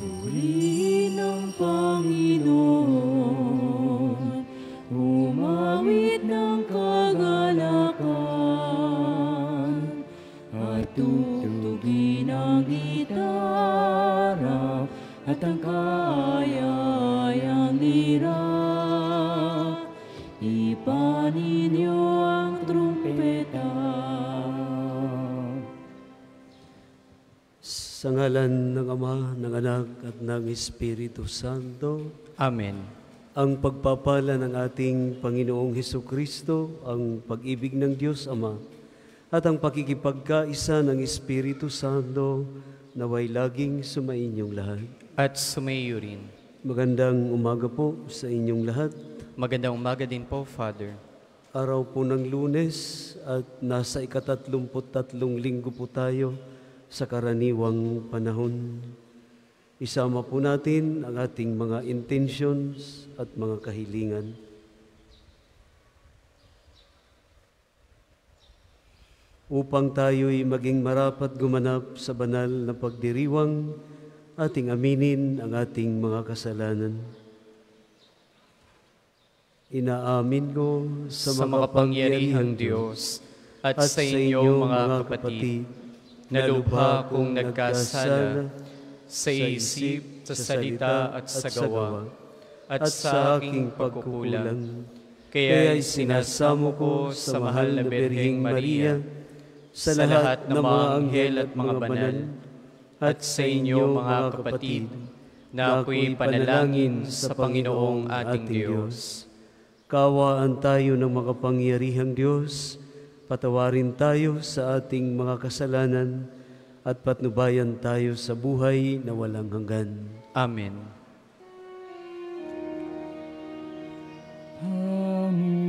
Por isso. Espiritu Santo, Amen. ang pagpapala ng ating Panginoong Heso Kristo, ang pag-ibig ng Diyos Ama, at ang pakikipagkaisa ng Espiritu Santo, naway laging sumainyong lahat. At sumayo rin. Magandang umaga po sa inyong lahat. Magandang umaga din po, Father. Araw po ng lunes at nasa ikatatlumput tatlong linggo po tayo sa karaniwang panahon. Isama po natin ang ating mga intentions at mga kahilingan. Upang tayo'y maging marapat gumanap sa banal na pagdiriwang, ating aminin ang ating mga kasalanan. Inaamin ko Sa, mga pangyarihang Diyos at, sa inyo, mga kapatid, na lubha kong nagkasala sa isip, sa salita at sa gawa, at sa aking pagkukulang. Kaya sinasamo ko sa mahal na Birheng Maria, sa lahat ng mga anghel at mga banal, at sa inyo mga kapatid, na ako'y panalangin sa Panginoong ating Diyos. Kawaan tayo ng makapangyarihang Diyos, patawarin tayo sa ating mga kasalanan, at patnubayan tayo sa buhay na walang hanggan. Amen. Panginoon,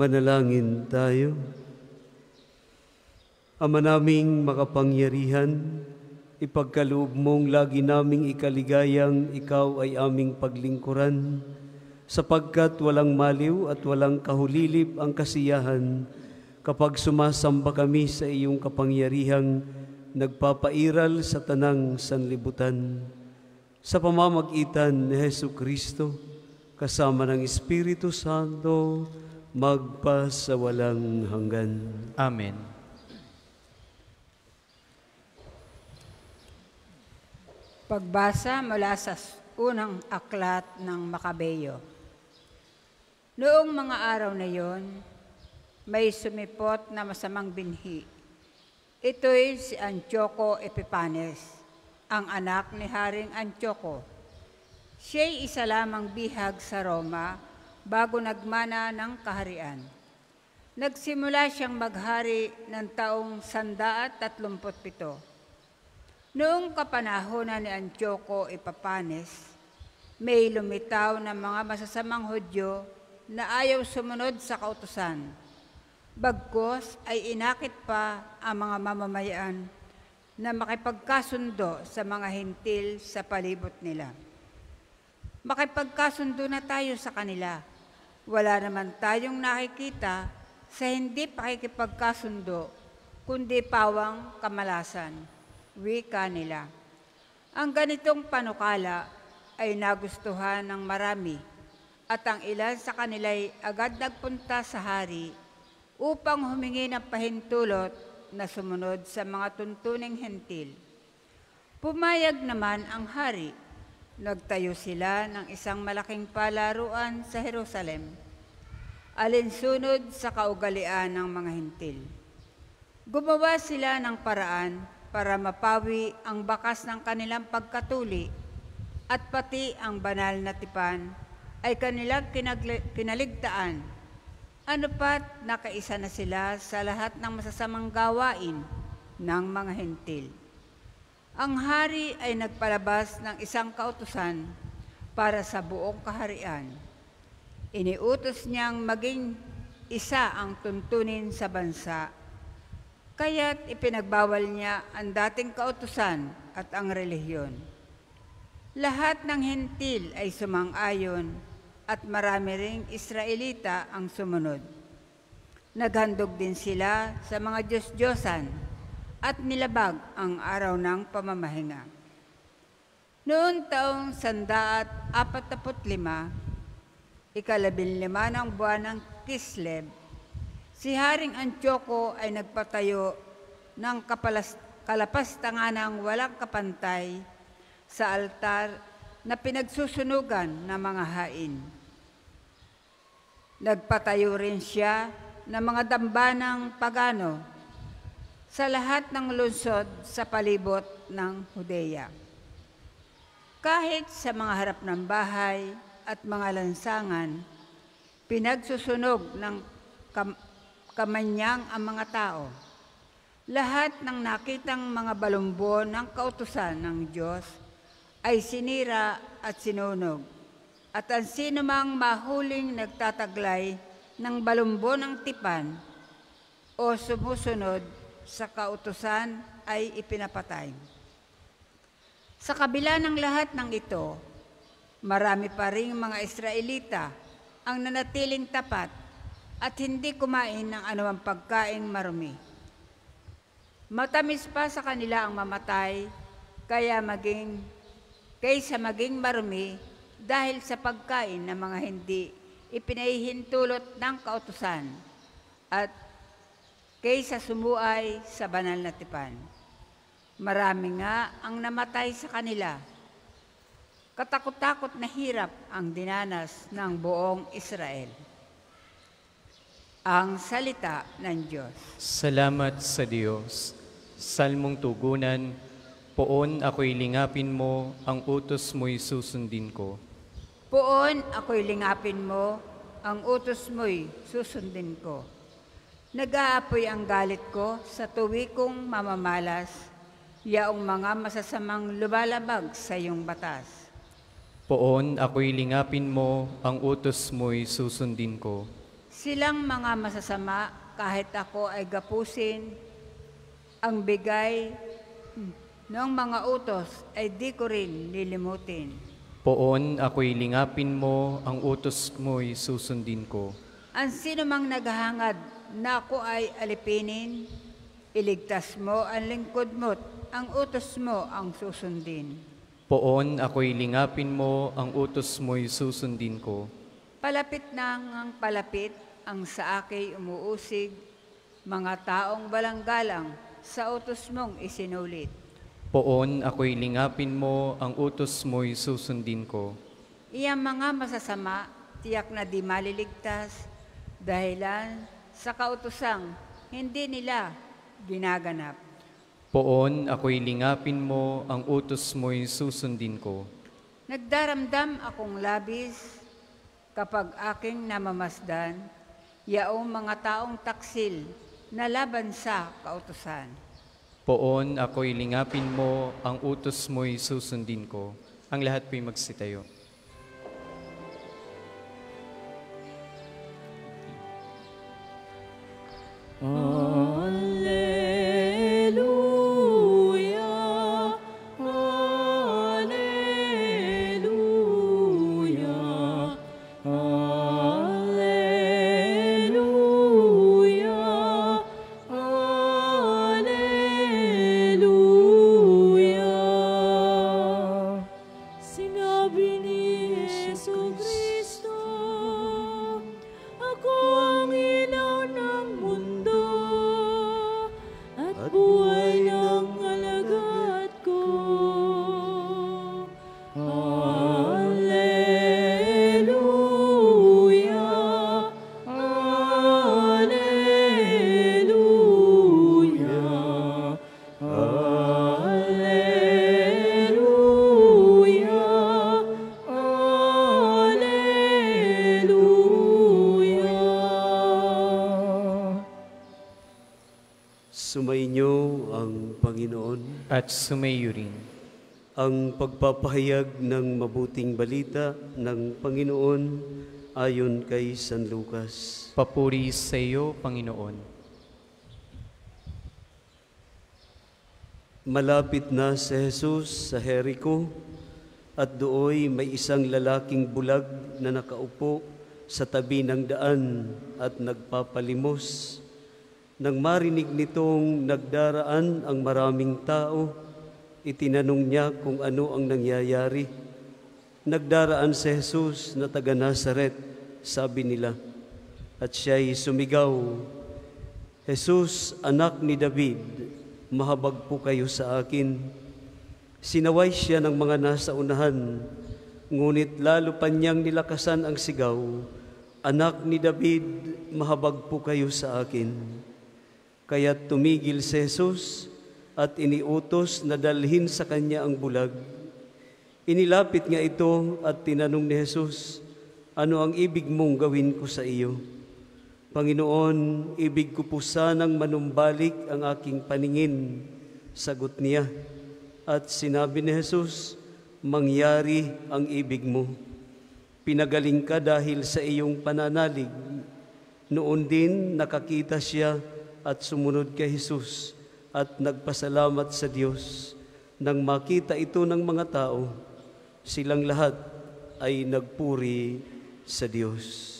Manalangin tayo. Ama naming makapangyarihan, ipagkaloob mong lagi naming ikaligayang ikaw ay aming paglingkuran, sapagkat walang maliw at walang kahulilip ang kasiyahan kapag sumasamba kami sa iyong kapangyarihang nagpapairal sa tanang sanlibutan. Sa pamamagitan ni Heso Kristo, kasama ng Espiritu Santo, magpa sa walang hanggan. Amen. Pagbasa mula sa unang aklat ng Makabeyo. Noong mga araw na yon, may sumipot na masamang binhi. Ito'y si Antioco Epipanes, ang anak ni Haring Antioco. Siya'y isa lamang bihag sa Roma bago nagmana ng kaharian. Nagsimula siyang maghari ng taong 137. Noong kapanahonan ni Antioco Epapanes, may lumitaw ng mga masasamang Hudyo na ayaw sumunod sa kautusan. Bagkos ay inakit pa ang mga mamamayan na makipagkasundo sa mga hintil sa palibot nila. Makipagkasundo na tayo sa kanila. Wala naman tayong nakikita sa hindi pakikipagkasundo, kundi pawang kamalasan wika nila. Ang ganitong panukala ay nagustuhan ng marami at ang ilan sa kanila'y agad nagpunta sa hari upang humingi ng pahintulot na sumunod sa mga tuntuning hentil. Pumayag naman ang hari. Nagtayo sila ng isang malaking palaruan sa Jerusalem. alinsunod sa kaugalian ng mga hintil. Gumawa sila ng paraan para mapawi ang bakas ng kanilang pagkatuli at pati ang banal na tipan ay kanilang kinaligtaan. Ano pat nakaisa na sila sa lahat ng masasamang gawain ng mga hentil. Ang hari ay nagpalabas ng isang kautusan para sa buong kaharian. Iniutos niyang maging isa ang tuntunin sa bansa Kaya't ipinagbawal niya ang dating kautusan at ang relihiyon. Lahat ng hentil ay sumang-ayon at marami ring Israelita ang sumunod. Naghandog din sila sa mga Diyos-Diyosan at nilabag ang araw ng pamamahinga. Noong taong sandaat apat lima, ikalabing lima ng buwan ng Kislev, Si Haring Antioco ay nagpatayo ng kapalas, kalapastanganang walang kapantay sa altar na pinagsusunugan ng mga hain. Nagpatayo rin siya ng mga dambanang pagano sa lahat ng lungsod sa palibot ng Hudeya. Kahit sa mga harap ng bahay at mga lansangan, pinagsusunog ng kam- kamanyang ang mga tao. Lahat ng nakitang mga balumbo ng kautusan ng Diyos ay sinira at sinunog. At ang sino mang mahuling nagtataglay ng balumbo ng tipan o sumusunod sa kautusan ay ipinapatay. Sa kabila ng lahat ng ito, marami pa ring mga Israelita ang nanatiling tapat at hindi kumain ng anumang pagkain marumi. Matamis pa sa kanila ang mamatay, kaya maging, kaysa maging marumi dahil sa pagkain ng mga hindi ipinahihintulot ng kautusan at kaysa sumuay sa banal na tipan. Marami nga ang namatay sa kanila. Katakot-takot na hirap ang dinanas ng buong Israel ang salita ng Diyos. Salamat sa Diyos. Salmong tugunan, Poon ako'y lingapin mo, ang utos mo'y susundin ko. Poon ako'y lingapin mo, ang utos mo'y susundin ko. Nag-aapoy ang galit ko sa tuwi kong mamamalas, yaong mga masasamang lubalabag sa iyong batas. Poon ako'y lingapin mo, ang utos mo'y susundin ko. Silang mga masasama, kahit ako ay gapusin, ang bigay ng mga utos ay di ko rin lilimutin. Poon ako'y lingapin mo, ang utos mo'y susundin ko. Ang sino mang naghahangad na ako ay alipinin, iligtas mo ang lingkod mo't ang utos mo ang susundin. Poon ako'y lingapin mo, ang utos mo'y susundin ko. Palapit na ang palapit ang sa akin umuusig, mga taong balanggalang sa utos mong isinulit. Poon ako'y lingapin mo, ang utos mo'y susundin ko. Iyang mga masasama, tiyak na di maliligtas, dahilan sa kautusang hindi nila ginaganap. Poon ako'y lingapin mo, ang utos mo'y susundin ko. Nagdaramdam akong labis kapag aking namamasdan, yaong mga taong taksil na laban sa kautusan. Poon ako'y lingapin mo, ang utos mo'y susundin ko. Ang lahat po'y magsitayo. Oh. Sumainyo ang Panginoon. at sumayo rin. Ang pagpapahayag ng mabuting balita ng Panginoon ayon kay San Lucas. Papuri sa iyo, Panginoon. Malapit na si Jesus sa Jericho at dooy may isang lalaking bulag na nakaupo sa tabi ng daan at nagpapalimos. Nang marinig nitong nagdaraan ang maraming tao, itinanong niya kung ano ang nangyayari. Nagdaraan si Jesus na taga Nazaret, sabi nila, at siya'y sumigaw, Jesus, anak ni David, mahabag po kayo sa akin. Sinaway siya ng mga nasa unahan, ngunit lalo pa niyang nilakasan ang sigaw, Anak ni David, mahabag po kayo sa akin. Kaya tumigil si Jesus at iniutos na dalhin sa kanya ang bulag. Inilapit nga ito at tinanong ni Jesus, Ano ang ibig mong gawin ko sa iyo? Panginoon, ibig ko po sanang manumbalik ang aking paningin. Sagot niya. At sinabi ni Jesus, mangyari ang ibig mo. Pinagaling ka dahil sa iyong pananalig. Noon din nakakita siya at sumunod kay Jesus at nagpasalamat sa Diyos. Nang makita ito ng mga tao, silang lahat ay nagpuri sa Diyos.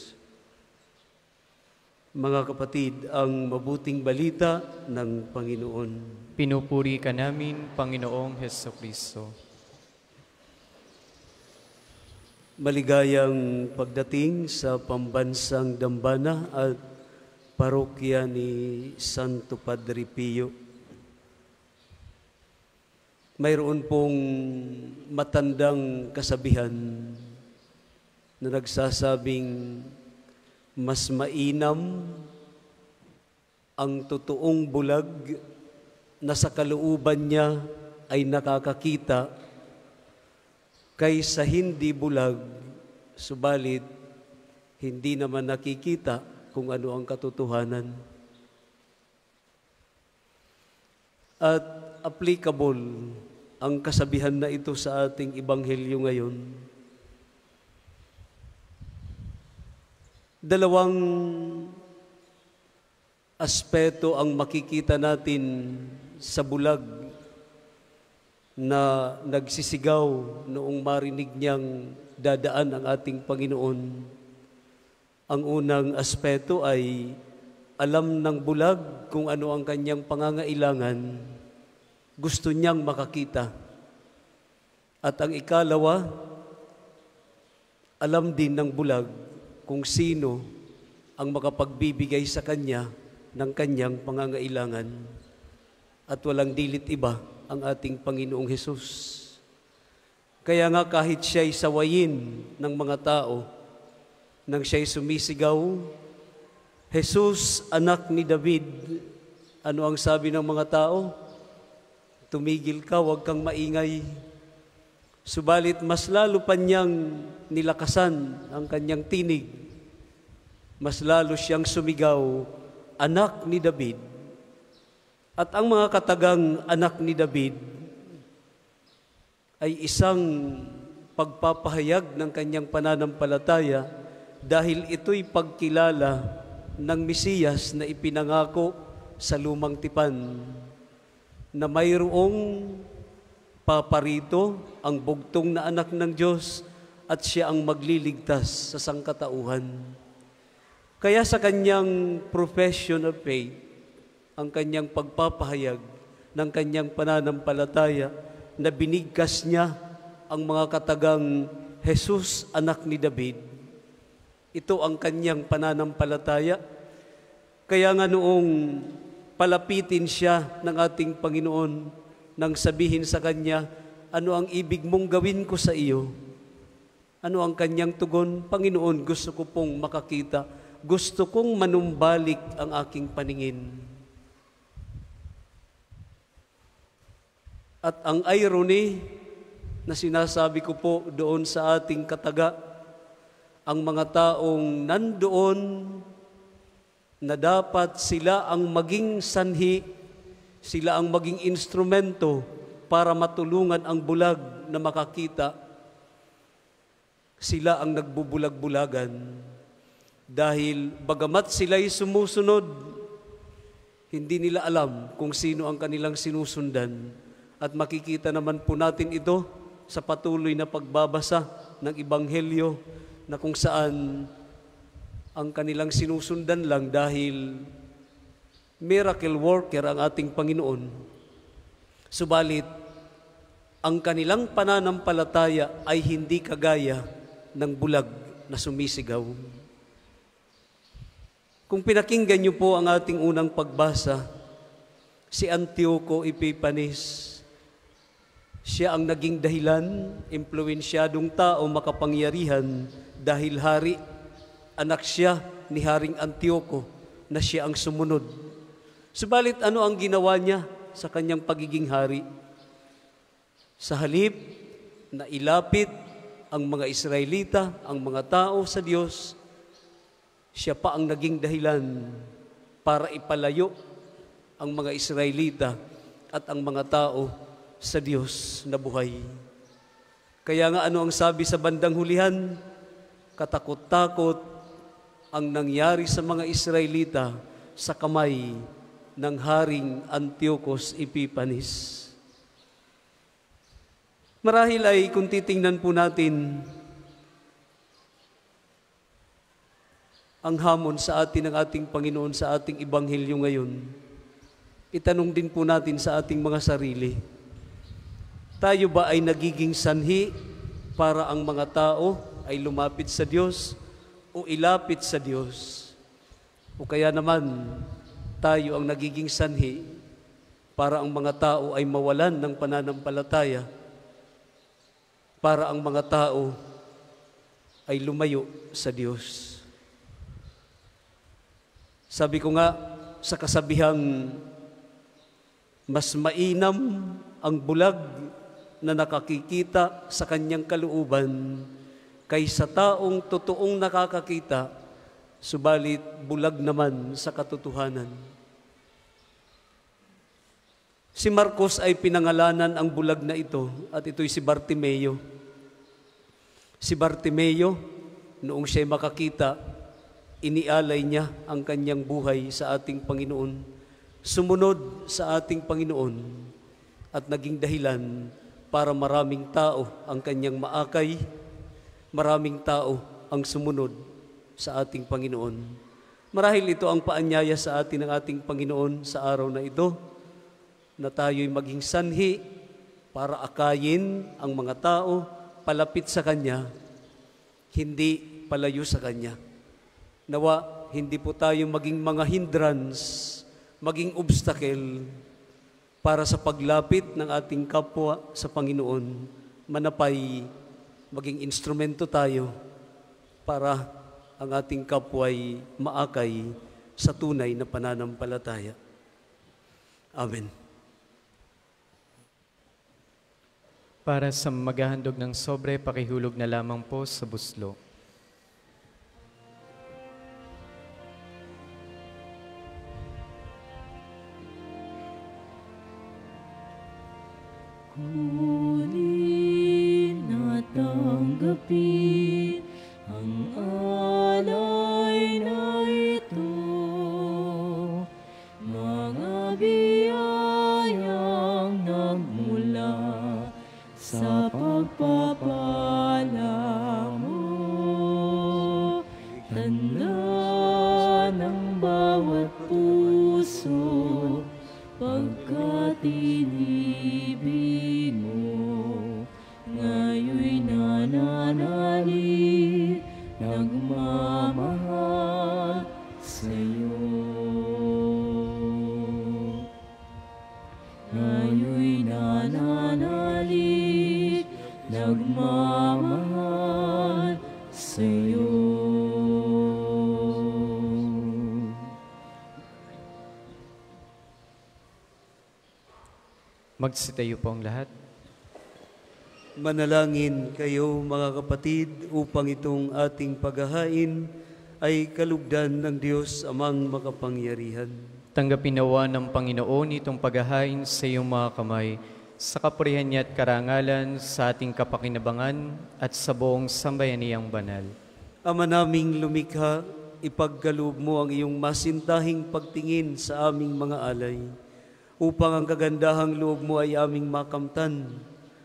Mga kapatid, ang mabuting balita ng Panginoon. Pinupuri ka namin, Panginoong Heso Kristo. Maligayang pagdating sa pambansang dambana at parokya ni Santo Padre Pio. Mayroon pong matandang kasabihan na nagsasabing mas mainam ang totoong bulag na sa kalooban niya ay nakakakita kaysa hindi bulag, subalit hindi naman nakikita kung ano ang katotohanan. At applicable ang kasabihan na ito sa ating ibanghelyo ngayon. Dalawang aspeto ang makikita natin sa bulag na nagsisigaw noong marinig niyang dadaan ang ating Panginoon. Ang unang aspeto ay alam ng bulag kung ano ang kanyang pangangailangan. Gusto niyang makakita. At ang ikalawa, alam din ng bulag kung sino ang makapagbibigay sa kanya ng kanyang pangangailangan. At walang dilit iba ang ating Panginoong Hesus. Kaya nga kahit siya'y sawayin ng mga tao, nang siya'y sumisigaw, Jesus, anak ni David, ano ang sabi ng mga tao? Tumigil ka, huwag kang maingay. Subalit mas lalo pa niyang nilakasan ang kanyang tinig. Mas lalo siyang sumigaw, anak ni David, at ang mga katagang anak ni David ay isang pagpapahayag ng kanyang pananampalataya dahil ito'y pagkilala ng Mesiyas na ipinangako sa lumang tipan na mayroong paparito ang bugtong na anak ng Diyos at siya ang magliligtas sa sangkatauhan. Kaya sa kanyang profession of faith, ang kanyang pagpapahayag ng kanyang pananampalataya na binigkas niya ang mga katagang Jesus, anak ni David. Ito ang kanyang pananampalataya. Kaya nga noong palapitin siya ng ating Panginoon nang sabihin sa kanya, ano ang ibig mong gawin ko sa iyo? Ano ang kanyang tugon? Panginoon, gusto ko pong makakita. Gusto kong manumbalik ang aking paningin. At ang irony na sinasabi ko po doon sa ating kataga, ang mga taong nandoon na dapat sila ang maging sanhi Sila ang maging instrumento para matulungan ang bulag na makakita. Sila ang nagbubulag-bulagan dahil bagamat sila'y sumusunod, hindi nila alam kung sino ang kanilang sinusundan. At makikita naman po natin ito sa patuloy na pagbabasa ng Ibanghelyo na kung saan ang kanilang sinusundan lang dahil miracle worker ang ating Panginoon. Subalit, ang kanilang pananampalataya ay hindi kagaya ng bulag na sumisigaw. Kung pinakinggan niyo po ang ating unang pagbasa, si Antioco Epipanes, siya ang naging dahilan, impluensyadong tao makapangyarihan dahil hari, anak siya ni Haring Antioco na siya ang sumunod. Subalit ano ang ginawa niya sa kanyang pagiging hari? Sa halip na ilapit ang mga Israelita, ang mga tao sa Diyos, siya pa ang naging dahilan para ipalayo ang mga Israelita at ang mga tao sa Diyos na buhay. Kaya nga ano ang sabi sa bandang hulihan? Katakot-takot ang nangyari sa mga Israelita sa kamay ng Haring Antiochus Epiphanes. Marahil ay kung titingnan po natin ang hamon sa atin ng ating Panginoon sa ating Ibanghilyo ngayon, itanong din po natin sa ating mga sarili, tayo ba ay nagiging sanhi para ang mga tao ay lumapit sa Diyos o ilapit sa Diyos? O kaya naman, tayo ang nagiging sanhi para ang mga tao ay mawalan ng pananampalataya, para ang mga tao ay lumayo sa Diyos. Sabi ko nga sa kasabihang mas mainam ang bulag na nakakikita sa kanyang kalooban kaysa taong totoong nakakakita, subalit bulag naman sa katotohanan. Si Marcos ay pinangalanan ang bulag na ito at ito'y si Bartimeo. Si Bartimeo, noong siya'y makakita, inialay niya ang kanyang buhay sa ating Panginoon. Sumunod sa ating Panginoon at naging dahilan para maraming tao ang kanyang maakay, maraming tao ang sumunod sa ating Panginoon. Marahil ito ang paanyaya sa atin ng ating Panginoon sa araw na ito, na tayo'y maging sanhi para akayin ang mga tao palapit sa Kanya, hindi palayo sa Kanya. Nawa, hindi po tayo maging mga hindrance, maging obstacle para sa paglapit ng ating kapwa sa Panginoon, manapay maging instrumento tayo para ang ating kapwa ay maakay sa tunay na pananampalataya. Amen. Para sa maghahandog ng sobre, pakihulog na lamang po sa buslo. Kunin tanggapin ang alay Magsitayo po ang lahat. Manalangin kayo mga kapatid upang itong ating paghahain ay kalugdan ng Diyos amang makapangyarihan. Tanggapin nawa ng Panginoon itong paghahain sa iyong mga kamay sa kapurihan niya at karangalan sa ating kapakinabangan at sa buong sambayaniyang banal. Ama naming lumikha, ipagkaloob mo ang iyong masintahing pagtingin sa aming mga alay, upang ang kagandahang loob mo ay aming makamtan,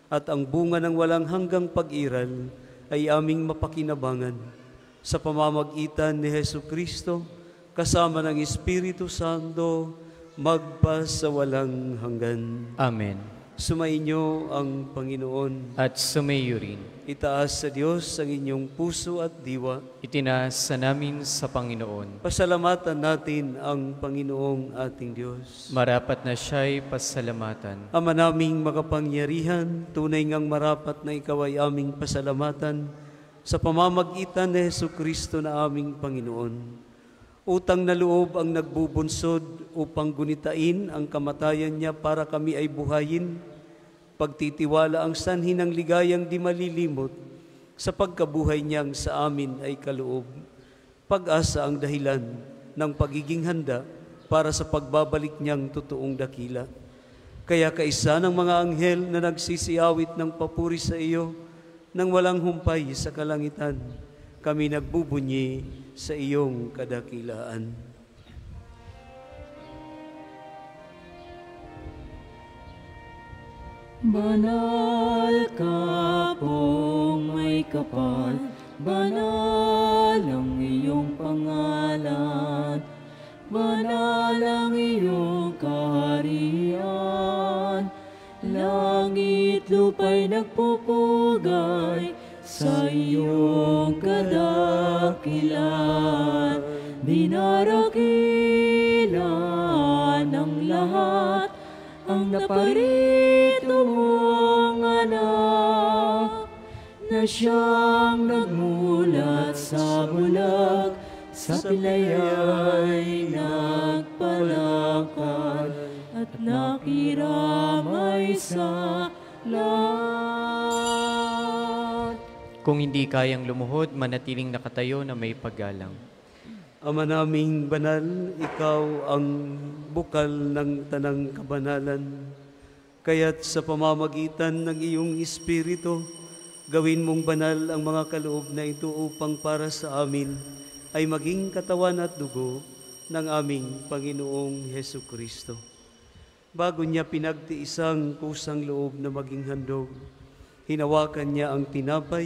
at ang bunga ng walang hanggang pag-iral ay aming mapakinabangan. Sa pamamagitan ni Heso Kristo, kasama ng Espiritu Santo, magpa sa walang hanggan. Amen. Sumainyo ang Panginoon. At sumayo rin. Itaas sa Diyos ang inyong puso at diwa. Itinaas sa namin sa Panginoon. Pasalamatan natin ang Panginoong ating Diyos. Marapat na siya'y pasalamatan. Ama naming makapangyarihan, tunay ngang marapat na ikaw ay aming pasalamatan sa pamamagitan ni Heso Kristo na aming Panginoon. Utang na loob ang nagbubunsod upang gunitain ang kamatayan niya para kami ay buhayin. Pagtitiwala ang sanhi ng ligayang di malilimot sa pagkabuhay niyang sa amin ay kaloob. Pag-asa ang dahilan ng pagiging handa para sa pagbabalik niyang totoong dakila. Kaya kaisa ng mga anghel na nagsisiawit ng papuri sa iyo nang walang humpay sa kalangitan, kami nagbubunyi sa iyong kadakilaan. Banal ka pong may kapal, banal ang iyong pangalan, banal ang iyong kaharian. Langit lupa'y nagpupugay sa iyong kadakilan. Dinarakilan ng lahat ang naparito mong anak na siyang nagmulat sa bulag sa pilayay nagpalakad at nakiramay sa lahat. Kung hindi kayang lumuhod, manatiling nakatayo na may paggalang. Ama naming banal, ikaw ang bukal ng tanang kabanalan. Kaya't sa pamamagitan ng iyong Espiritu, gawin mong banal ang mga kaloob na ito upang para sa amin ay maging katawan at dugo ng aming Panginoong Heso Kristo. Bago niya pinagtiisang kusang loob na maging handog, hinawakan niya ang tinapay,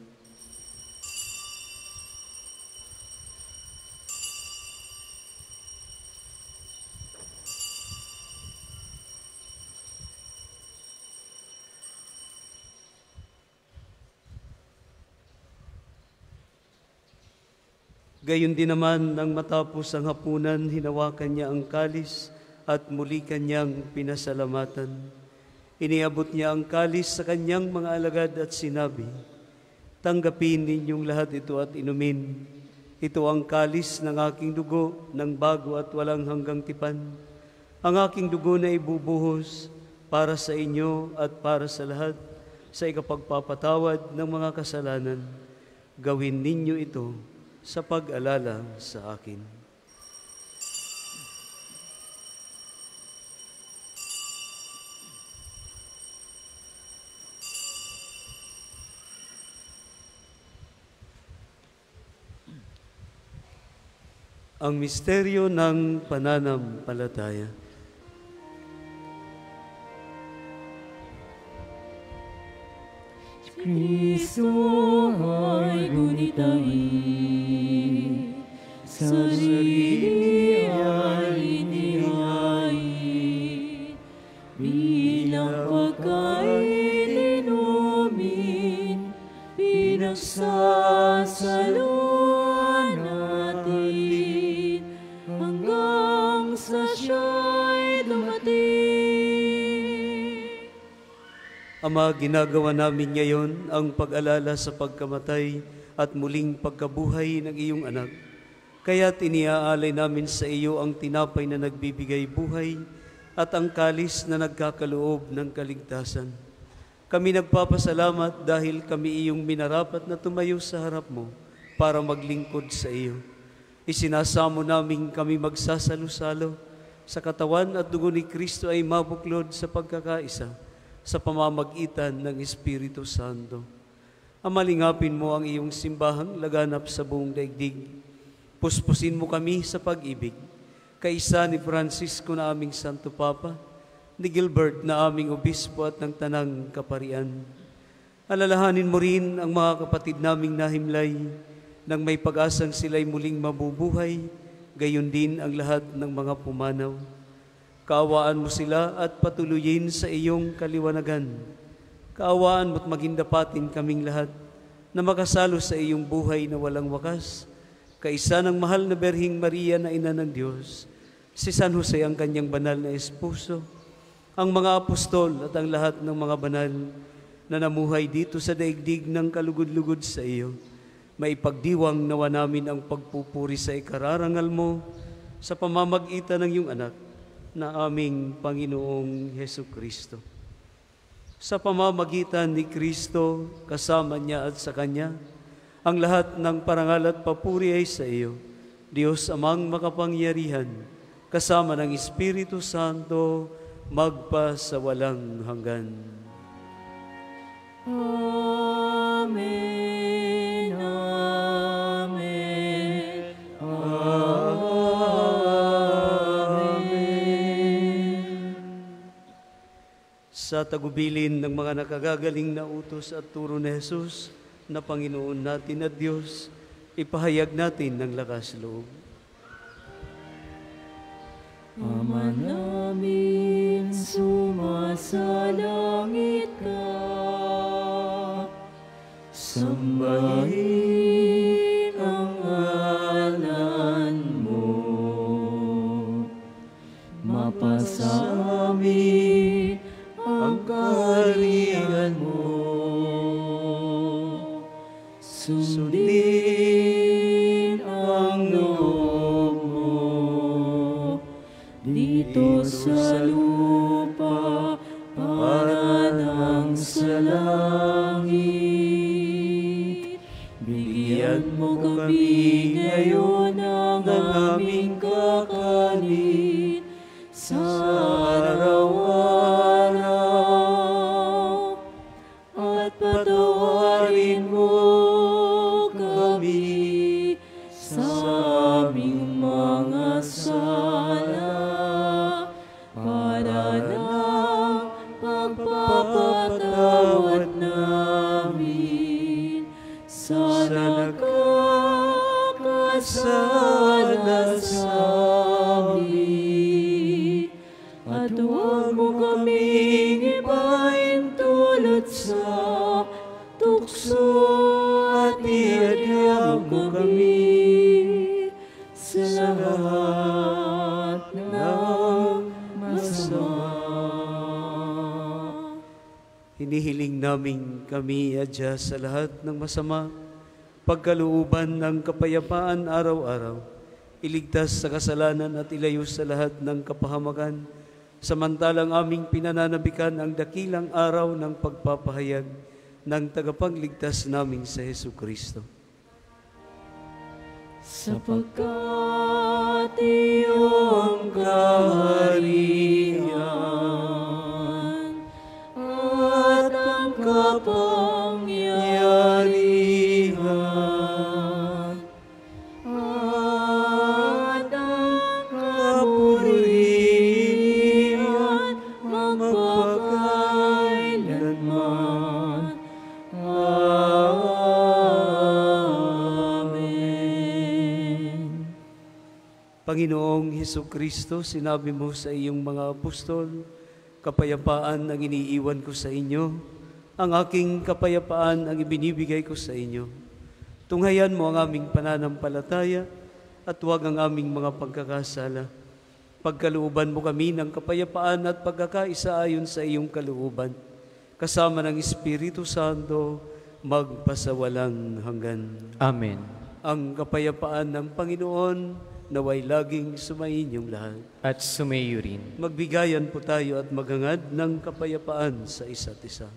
Gayon din naman nang matapos ang hapunan, hinawakan niya ang kalis at muli kanyang pinasalamatan. Iniabot niya ang kalis sa kanyang mga alagad at sinabi, Tanggapin ninyong lahat ito at inumin. Ito ang kalis ng aking dugo ng bago at walang hanggang tipan. Ang aking dugo na ibubuhos para sa inyo at para sa lahat sa ikapagpapatawad ng mga kasalanan. Gawin ninyo ito sa pag-alala sa akin. Ang misteryo ng pananampalataya. Kristo ay gunitain, sarili ay inihain, bilang pagkain inumin, pinagsasaluan natin, hanggang sa siya'y dumating. Ama, ginagawa namin ngayon ang pag-alala sa pagkamatay at muling pagkabuhay ng iyong anak. Kaya't iniaalay namin sa iyo ang tinapay na nagbibigay buhay at ang kalis na nagkakaloob ng kaligtasan. Kami nagpapasalamat dahil kami iyong minarapat na tumayo sa harap mo para maglingkod sa iyo. Isinasamo namin kami magsasalo-salo sa katawan at dugo ni Kristo ay mabuklod sa pagkakaisa sa pamamagitan ng Espiritu Santo. Amalingapin mo ang iyong simbahang laganap sa buong daigdig Puspusin mo kami sa pag-ibig. Kaisa ni Francisco na aming Santo Papa, ni Gilbert na aming obispo at ng Tanang Kaparian. Alalahanin mo rin ang mga kapatid naming nahimlay nang may pag-asang sila'y muling mabubuhay, gayon din ang lahat ng mga pumanaw. Kaawaan mo sila at patuloyin sa iyong kaliwanagan. Kaawaan mo't magindapatin kaming lahat na makasalo sa iyong buhay na walang wakas, kaisa ng mahal na Berhing Maria na ina ng Diyos, si San Jose ang kanyang banal na espuso, ang mga apostol at ang lahat ng mga banal na namuhay dito sa daigdig ng kalugod-lugod sa iyo, maipagdiwang nawa namin ang pagpupuri sa ikararangal mo sa pamamagitan ng iyong anak na aming Panginoong Heso Kristo. Sa pamamagitan ni Kristo, kasama niya at sa Kanya, ang lahat ng parangal at papuri ay sa iyo, Diyos amang makapangyarihan, kasama ng Espiritu Santo, magpa sa walang hanggan. Amen. Amen. Sa tagubilin ng mga nakagagaling na utos at turo ni Jesus, na Panginoon natin at Diyos, ipahayag natin ng lakas loob. Ama namin, sumasalangit ka. Sambahin ang ngalan mo. Mapasamin ang kaharian mo. Sundin ang loob mo dito sa lupa para nang sa langit. Bigyan mo kami ngayon ng aming kakanin sa araw-araw Hinihiling namin kami adya sa lahat ng masama, pagkalooban ng kapayapaan araw-araw, iligtas sa kasalanan at ilayo sa lahat ng kapahamakan, samantalang aming pinananabikan ang dakilang araw ng pagpapahayag ng tagapagligtas naming sa Heso Kristo. Sapagkat iyong kaharian Panginoong Heso Kristo, sinabi mo sa iyong mga apostol, kapayapaan ang iniiwan ko sa inyo, ang aking kapayapaan ang ibinibigay ko sa inyo. Tunghayan mo ang aming pananampalataya at huwag ang aming mga pagkakasala. Pagkalooban mo kami ng kapayapaan at pagkakaisa ayon sa iyong kalooban. Kasama ng Espiritu Santo, magpasawalang hanggan. Amen. Ang kapayapaan ng Panginoon naway laging sumainyong lahat. At sumayo rin. Magbigayan po tayo at maghangad ng kapayapaan sa isa't isa.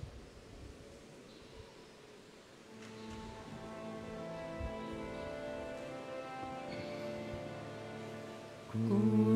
Cordero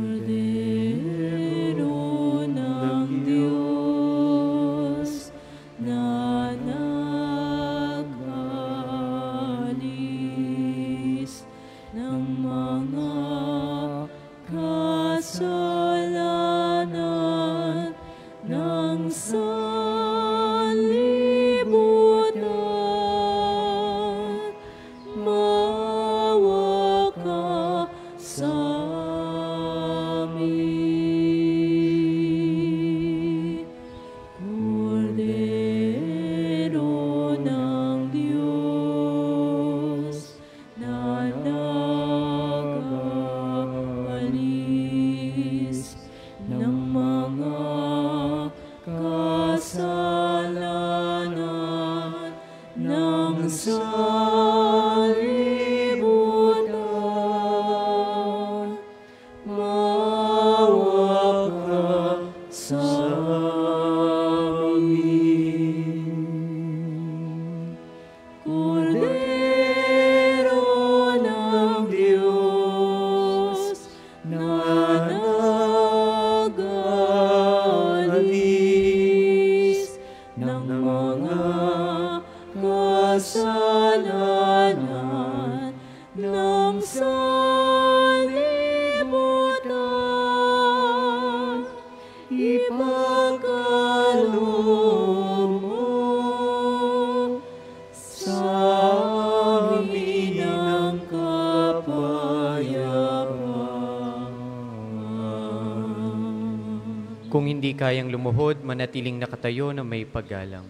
kayang lumuhod, manatiling nakatayo na may paggalang.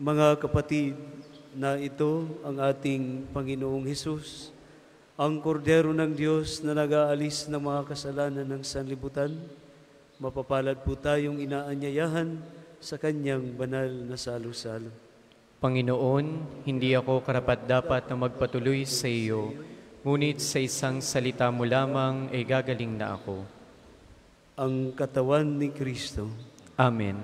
Mga kapatid, na ito ang ating Panginoong Hesus, ang kordero ng Diyos na nag-aalis ng mga kasalanan ng sanlibutan. Mapapalad po tayong inaanyayahan sa kanyang banal na salo-salo. Panginoon, hindi ako karapat-dapat na magpatuloy sa iyo, ngunit sa isang salita mo lamang ay gagaling na ako. Ang katawan ni Kristo. Amen.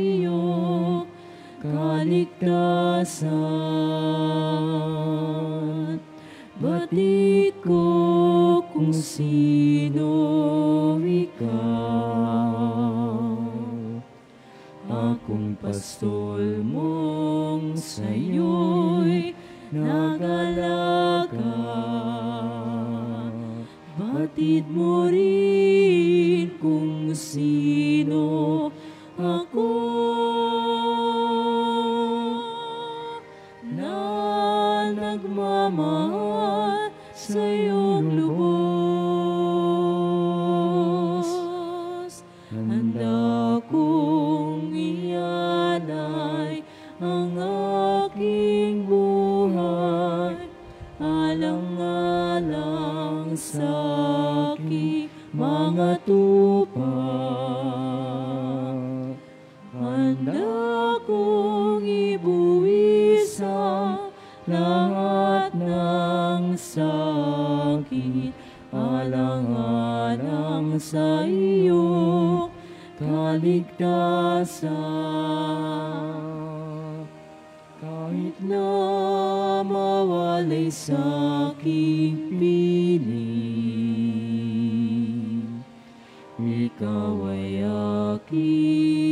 Sa iyo kaligtasan. Batid ko kung sino ikaw. Akong pastol mong sa'yo'y nagalaga. Batid mo rin kung sino sa iyong lubos. Handa kong ialay ang aking buhay alang-alang sa aking mga tupa. sa iyo kaligtasan. Kahit na mawalay sa aking piling, ikaw ay aking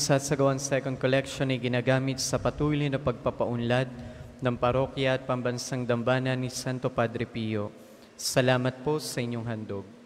isa sa gawan second collection ay ginagamit sa patuloy na pagpapaunlad ng parokya at pambansang dambana ni Santo Padre Pio. Salamat po sa inyong handog.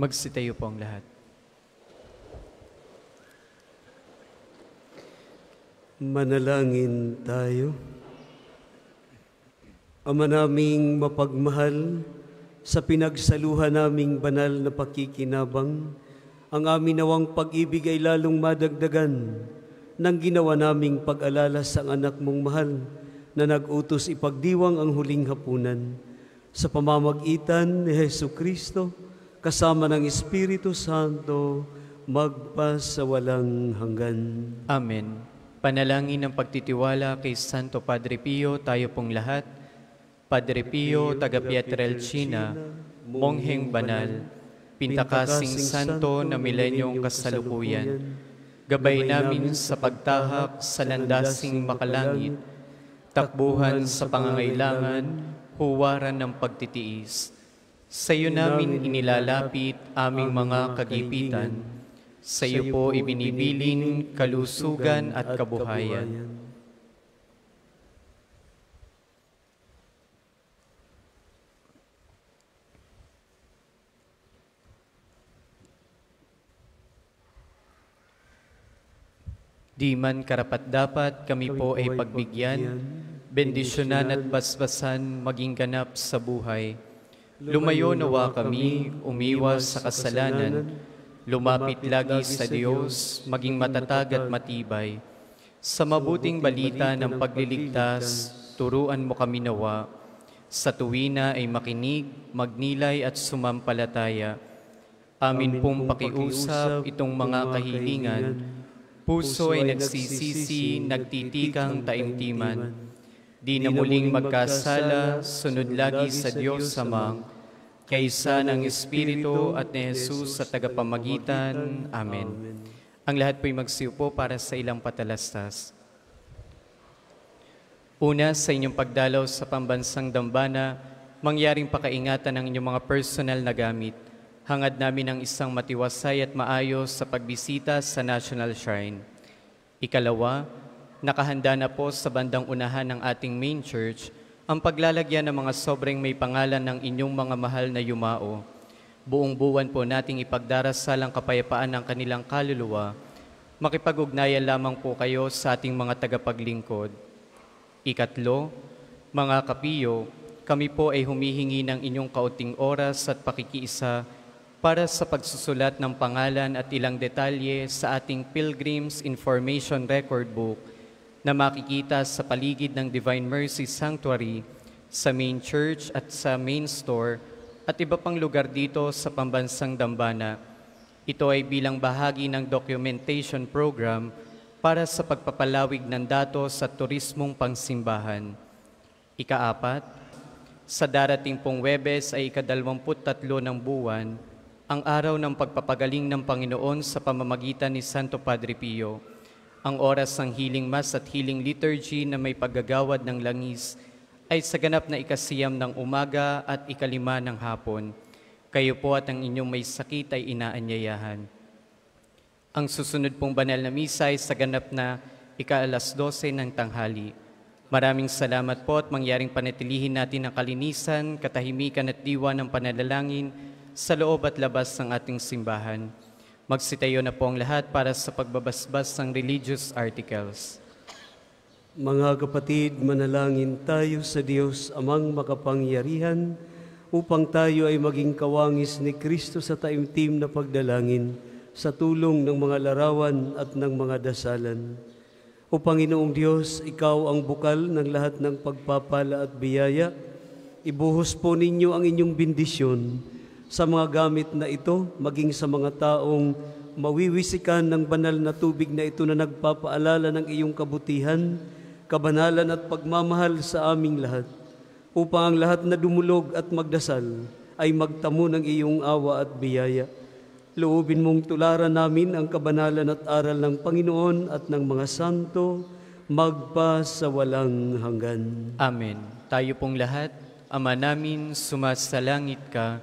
Magsitayo po ang lahat. Manalangin tayo. Ama naming mapagmahal, sa pinagsaluhan naming banal na pakikinabang, ang amin nawang pag-ibig ay lalong madagdagan nang ginawa naming pag-alala sa anak mong mahal na nag-utos ipagdiwang ang huling hapunan sa pamamagitan ni Heso Kristo kasama ng Espiritu Santo magpasawalang hanggan. Amen. Panalangin ng pagtitiwala kay Santo Padre Pio, tayo pong lahat. Padre Pio, taga Pietrelcina, mongheng banal, pintakasing santo na milenyong kasalukuyan. Gabay namin sa pagtahak sa landasing makalangit, takbuhan sa pangangailangan, huwaran ng pagtitiis. Sa iyo namin inilalapit aming mga kagipitan, sa iyo po ibinibiling kalusugan at kabuhayan. Di man karapat-dapat kami po ay pagbigyan, bendisyonan at basbasan maging ganap sa buhay. Lumayo nawa kami, umiwas sa kasalanan, lumapit lagi sa Diyos, maging matatag at matibay. Sa mabuting balita ng pagliligtas, turuan mo kami nawa. Sa tuwina ay makinig, magnilay at sumampalataya. Amin pong pakiusap itong mga kahilingan, Puso ay nagsisisi, nagtitikang taimtiman. Di na muling magkasala, sunod lagi sa Diyos Amang, kaysa ng Espiritu at ni Jesus sa tagapamagitan. Amen. Ang lahat po'y magsiupo para sa ilang patalastas. Una, sa inyong pagdalaw sa pambansang dambana, mangyaring pakaingatan ng inyong mga personal na gamit. Hangad namin ang isang matiwasay at maayos sa pagbisita sa National Shrine. Ikalawa, nakahanda na po sa bandang unahan ng ating main church ang paglalagyan ng mga sobrang may pangalan ng inyong mga mahal na yumao. Buong buwan po nating ipagdarasal ang kapayapaan ng kanilang kaluluwa. Makipag-ugnayan lamang po kayo sa ating mga tagapaglingkod. Ikatlo, mga kapiyo, kami po ay humihingi ng inyong kauting oras at pakikiisa para sa pagsusulat ng pangalan at ilang detalye sa ating Pilgrim's Information Record Book na makikita sa paligid ng Divine Mercy Sanctuary, sa main church at sa main store at iba pang lugar dito sa pambansang Dambana. Ito ay bilang bahagi ng documentation program para sa pagpapalawig ng datos sa turismong pangsimbahan. Ikaapat, sa darating pong Webes ay ikadalwamput-tatlo ng buwan, ang araw ng pagpapagaling ng Panginoon sa pamamagitan ni Santo Padre Pio, ang oras ng healing mass at healing liturgy na may paggagawad ng langis ay sa ganap na ikasiyam ng umaga at ikalima ng hapon. Kayo po at ang inyong may sakit ay inaanyayahan. Ang susunod pong banal na misa ay sa ganap na ika-alas 12 ng tanghali. Maraming salamat po at mangyaring panatilihin natin ang kalinisan, katahimikan at diwa ng panalangin sa loob at labas ng ating simbahan. Magsitayo na po ang lahat para sa pagbabasbas ng religious articles. Mga kapatid, manalangin tayo sa Diyos amang makapangyarihan upang tayo ay maging kawangis ni Kristo sa taimtim na pagdalangin sa tulong ng mga larawan at ng mga dasalan. O Panginoong Diyos, Ikaw ang bukal ng lahat ng pagpapala at biyaya. Ibuhos po ninyo ang inyong bendisyon sa mga gamit na ito, maging sa mga taong mawiwisikan ng banal na tubig na ito na nagpapaalala ng iyong kabutihan, kabanalan at pagmamahal sa aming lahat, upang ang lahat na dumulog at magdasal ay magtamo ng iyong awa at biyaya. Loobin mong tularan namin ang kabanalan at aral ng Panginoon at ng mga santo, magpa sa walang hanggan. Amen. Tayo pong lahat, Ama namin, sumasalangit ka,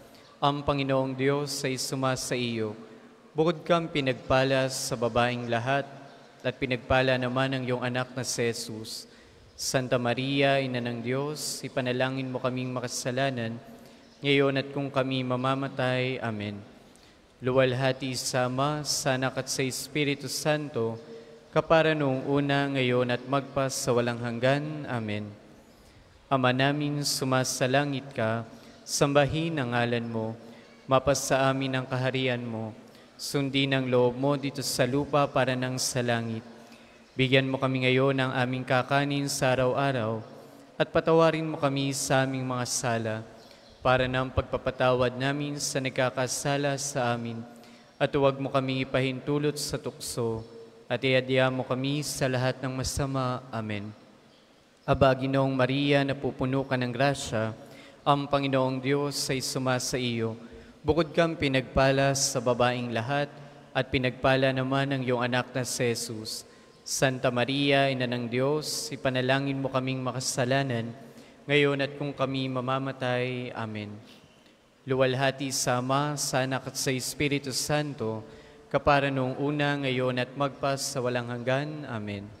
ang Panginoong Diyos ay sumasa iyo. Bukod kang pinagpala sa babaeng lahat, at pinagpala naman ang iyong anak na si Jesus. Santa Maria, Ina ng Diyos, ipanalangin mo kaming makasalanan, ngayon at kung kami mamamatay. Amen. Luwalhati sa Ama, sa Anak at sa Espiritu Santo, kapara noong una, ngayon at magpas sa walang hanggan. Amen. Ama namin, sumasalangit ka, sambahin ang ngalan mo, mapas sa amin ang kaharian mo, sundin ang loob mo dito sa lupa para ng sa langit. Bigyan mo kami ngayon ng aming kakanin sa araw-araw, at patawarin mo kami sa aming mga sala, para ng pagpapatawad namin sa nagkakasala sa amin, at huwag mo kami ipahintulot sa tukso, at iadya mo kami sa lahat ng masama. Amen. Aba, Ginoong Maria, napupuno ka ng grasya, ang Panginoong Diyos ay sumasa iyo. Bukod kang pinagpala sa babaing lahat, at pinagpala naman ang iyong anak na si Jesus. Santa Maria, Ina ng Diyos, ipanalangin mo kaming makasalanan, ngayon at kung kami mamamatay. Amen. Luwalhati sa Ama, sa Anak at sa Espiritu Santo, kapara noong una, ngayon at magpas sa walang hanggan. Amen.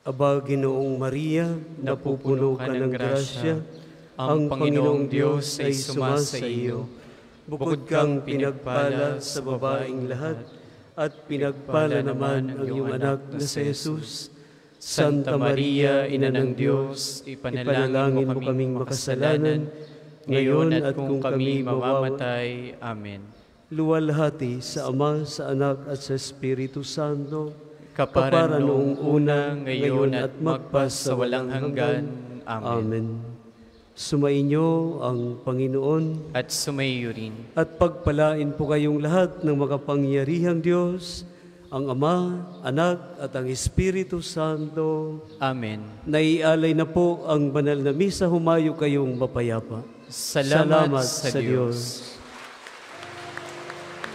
Aba, Ginoong Maria, napupuno ka ng grasya, ang Panginoong Diyos ay sumasa iyo. Bukod kang pinagpala sa babaing lahat, at pinagpala naman ang iyong anak na si Jesus. Santa Maria, Ina ng Diyos, ipanalangin mo kaming makasalanan, ngayon at kung kami mamamatay. Amen. Luwalhati sa Ama, sa Anak at sa Espiritu Santo, Kapara noong una, ngayon at magpas sa walang hanggan. Amen. Amen. Sumainyo ang Panginoon At sumayo rin. at pagpalain po kayong lahat ng makapangyarihang Diyos, ang Ama, Anak at ang Espiritu Santo. Amen. Naialay na po ang banal na misa, humayo kayong mapayapa. Salamat, sa, Diyos.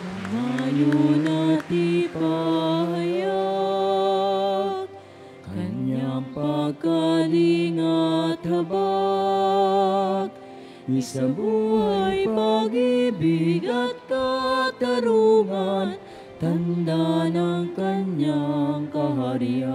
Ngayon at ipahayag Kanyang pagkaling at habag. Isa buhay, pag-ibig Tanda ng kanyang kaharian